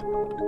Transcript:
Música